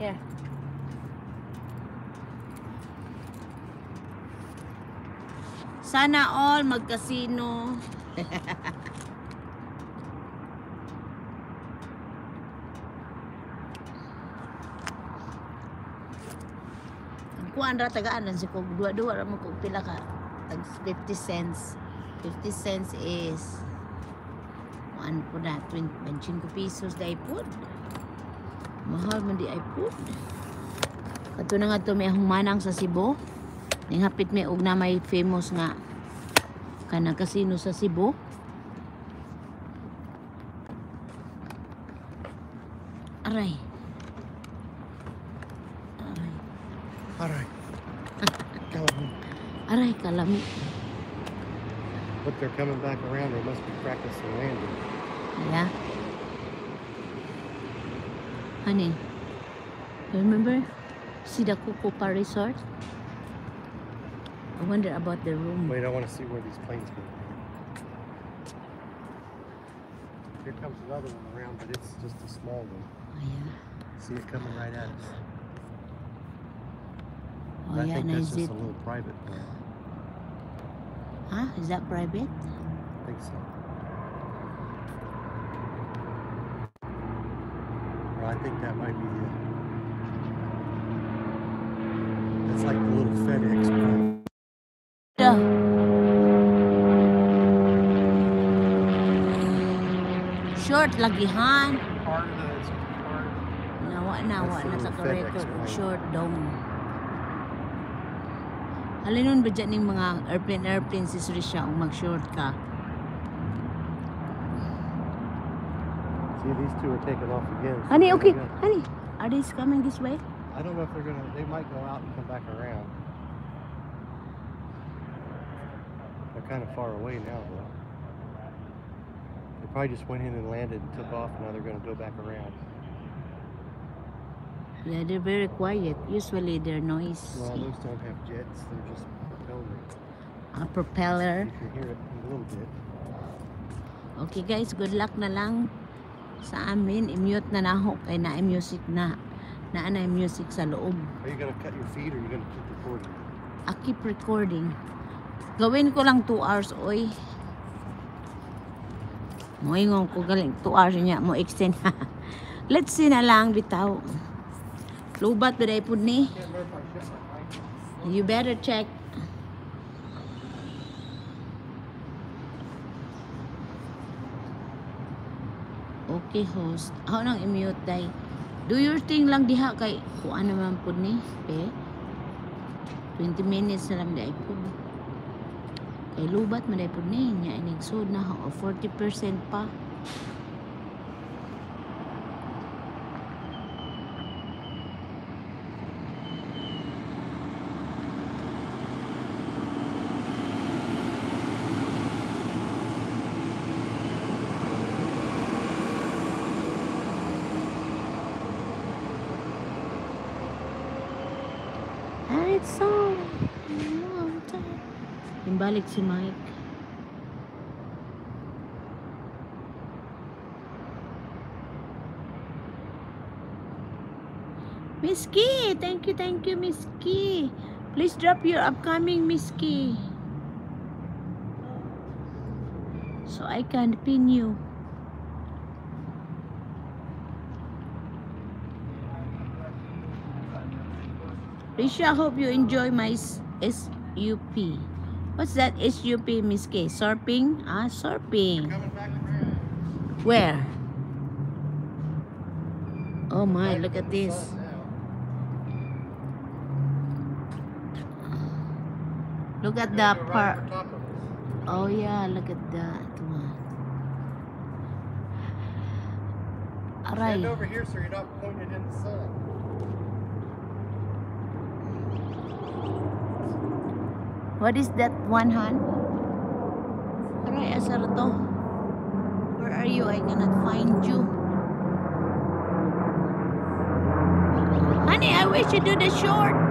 Here. Sana all magkasino. Kuan ra tagaan lang si kog duwa-duwa ra mo kog pila ka tag 50 cents. 50 cents is ano po na 20 25 pesos dai pud. Mahal man di ay pud. Kato na nga to may akong manang sa Cebu. Ning hapit may og na may famous nga kanang kasino sa Cebu. Aray. Aray. Alright. Tell them. Aray, kalami. But they're coming back around. They must be practicing landing. Yeah. Honey, remember Sidakukupa Resort? I wonder about the room. Wait, I want to see where these planes go. Here comes another one around, but it's just a small one. Oh, yeah. See it coming right at us. Oh, I yeah, think that's just it? a little private plane. Huh? Is that private? I think so. Or I think that might be the. That's like the little FedEx. Yeah. Short lagihan. Part of the. It's part of Nawa nawa That's the na sa little FedEx record short dong. Halin nun ba dyan yung mga airplane airplane si Srisha kung mag-short ka? These two are taking off again. so Honey, okay. Honey, are these coming this way? I don't know if they're gonna. They might go out and come back around. They're kind of far away now, though. They probably just went in and landed and took off. Now they're gonna go back around. Yeah, they're very quiet. Usually they're noisy. Well, those don't have jets. They're just propeller. A propeller. You can hear it a little bit. Okay guys, good luck na lang sa amin. I-mute na naho kay na music na. Na na music sa loob. Are you gonna cut your feet or are you gonna keep recording? I keep recording. Gawin ko lang 2 hours, oy. Moingon ko galing 2 hours niya mo extend. Let's see na lang bitaw. Lubat ba day pud ni? You better check. Okay, host. Ako nang i-mute day. Do your thing lang diha kay kung ano man po ni. Eh? 20 minutes na lang day po. Kay lubat man day po ni. Nya inigsod na o 40% pa. Ah, it's so long time. Imbalik si Mike. Miss Key, thank you, thank you, Miss Key. Please drop your upcoming Miss Key. So I can pin you. Risha, I hope you enjoy my SUP. What's that SUP, Miss K? Surfing? Ah, surfing. Where? Oh my, look at this. Look at the part. Oh yeah, look at that one. Stand over here so you're not pointed in the sun. What is that one, hand? Aray, eh, asar to. Where are you? I cannot find you. Honey, I wish you do the short.